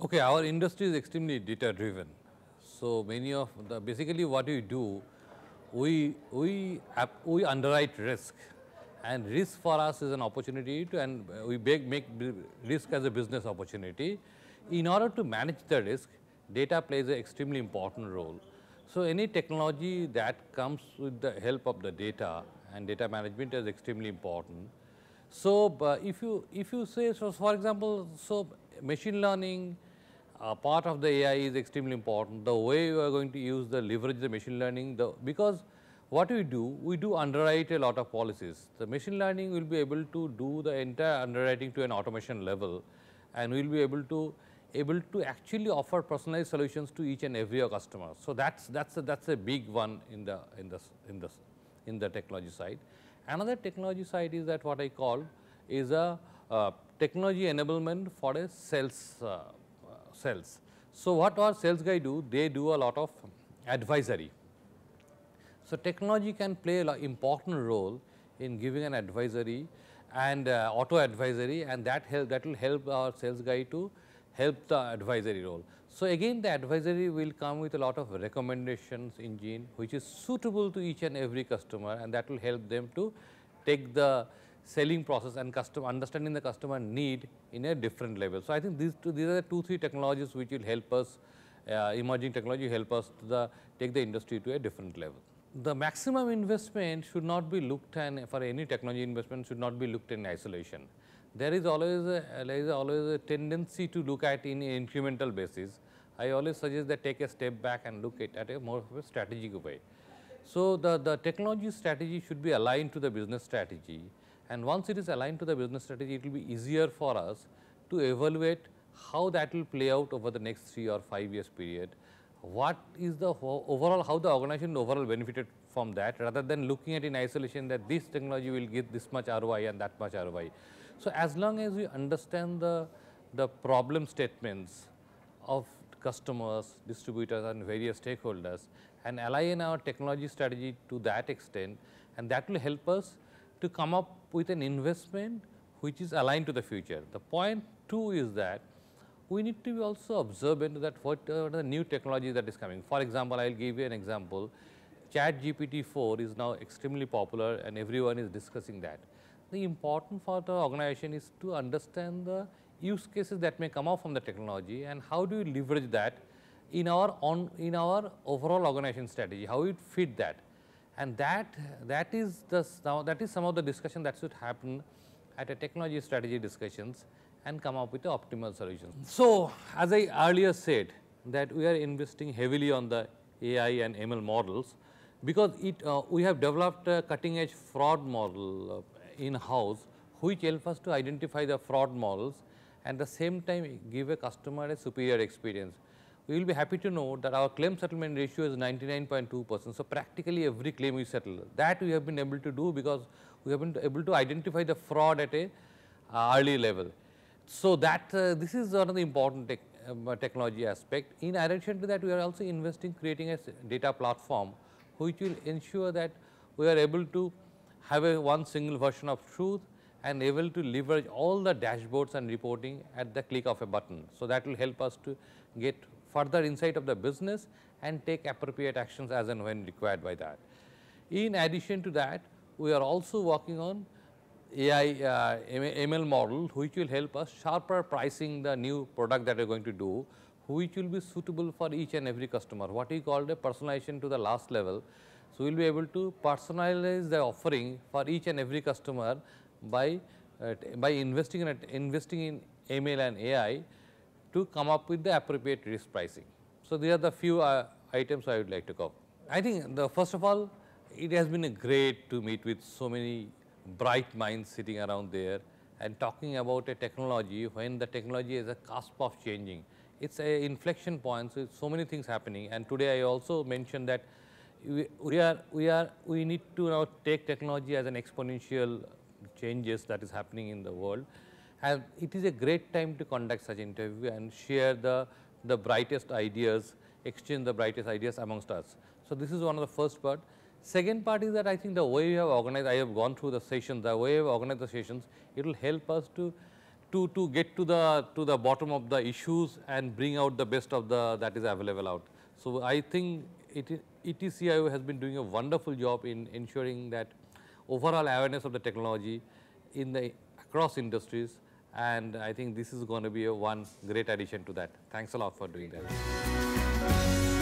Okay, our industry is extremely data driven. So many of the basically what we do, we we we underwrite risk, and risk for us is an opportunity to and we make, risk as a business opportunity. In order to manage the risk, data plays an extremely important role. So any technology that comes with the help of the data and data management is extremely important. So if you if you say so, for example, so machine learning uh, part of the AI is extremely important. The way you are going to use the leverage the machine learning, the because what we do, we do underwrite a lot of policies. The machine learning will be able to do the entire underwriting to an automation level, and we will be able to able to actually offer personalized solutions to each and every customer. So that's that's a, that's a big one in the in the in the in the technology side. Another technology side is that what I call is a uh, technology enablement for a sales uh, sales. So, what our sales guy do? They do a lot of advisory. So, technology can play an important role in giving an advisory and uh, auto advisory and that help that will help our sales guy to help the advisory role. So, again the advisory will come with a lot of recommendations engine which is suitable to each and every customer and that will help them to take the selling process and customer understanding the customer need in a different level. So, I think these two, these are the two three technologies which will help us uh, emerging technology help us to the take the industry to a different level. The maximum investment should not be looked at for any technology investment should not be looked in isolation. There is always a, there is always a tendency to look at in an incremental basis. I always suggest that take a step back and look at, at a more of a strategic way. So, the, the technology strategy should be aligned to the business strategy and once it is aligned to the business strategy, it will be easier for us to evaluate how that will play out over the next 3 or 5 years period. What is the overall, how the organization overall benefited from that rather than looking at in isolation that this technology will give this much ROI and that much ROI. So, as long as we understand the, the problem statements of customers, distributors and various stakeholders and align our technology strategy to that extent and that will help us to come up with an investment which is aligned to the future. The point two is that we need to be also observant that what are the new technology that is coming. For example, I will give you an example. Chat GPT 4 is now extremely popular and everyone is discussing that. The important for the organization is to understand the use cases that may come out from the technology and how do we leverage that in our on in our overall organization strategy, how we fit that and that that is the that is some of the discussion that should happen at a technology strategy discussions and come up with the optimal solutions. So, as I earlier said that we are investing heavily on the AI and ML models because it uh, we have developed a cutting edge fraud model uh, in house which help us to identify the fraud models and at the same time give a customer a superior experience we will be happy to know that our claim settlement ratio is 99.2 percent. So, practically every claim we settle that we have been able to do because we have been able to identify the fraud at a uh, early level. So, that uh, this is the important um, technology aspect. In addition to that, we are also investing creating a data platform which will ensure that we are able to have a one single version of truth and able to leverage all the dashboards and reporting at the click of a button. So, that will help us to get further insight of the business and take appropriate actions as and when required by that. In addition to that, we are also working on AI uh, ML model which will help us sharper pricing the new product that we are going to do which will be suitable for each and every customer what we called the personalization to the last level. So, we will be able to personalize the offering for each and every customer by uh, by investing in investing in ML and AI to come up with the appropriate risk pricing. So, these are the few uh, items I would like to cover. I think the first of all, it has been great to meet with so many bright minds sitting around there and talking about a technology when the technology is a cusp of changing. It's a inflection point, so so many things happening and today I also mentioned that we, we are we are we need to now take technology as an exponential changes that is happening in the world and it is a great time to conduct such interview and share the, the brightest ideas, exchange the brightest ideas amongst us. So this is one of the first part. Second part is that I think the way we have organized, I have gone through the sessions, the way we have organized the sessions, it will help us to, to, to get to the, to the bottom of the issues and bring out the best of the, that is available out. So I think it, ETCIO has been doing a wonderful job in ensuring that overall awareness of the technology in the across industries and I think this is going to be a one great addition to that. Thanks a lot for doing that.